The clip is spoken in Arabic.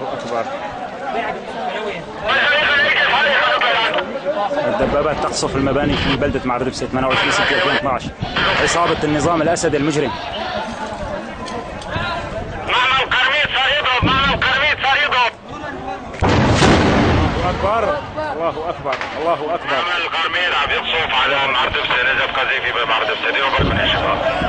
الله أكبر. الدبابات تقصف المباني في بلدة معرفة 28 6 2012 عصابة النظام الأسدي المجرم. أكبر. الله أكبر. الله أكبر. معنا القرميد عم يقصف على معرض نزف قذيفي بمعرض ديروا بالكم يا شباب